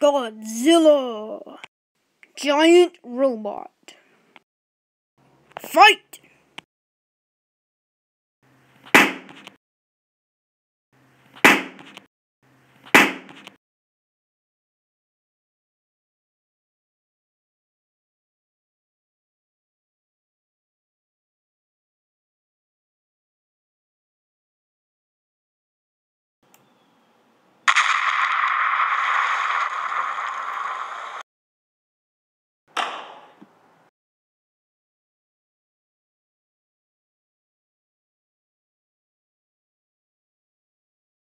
Godzilla. Giant robot. Fight!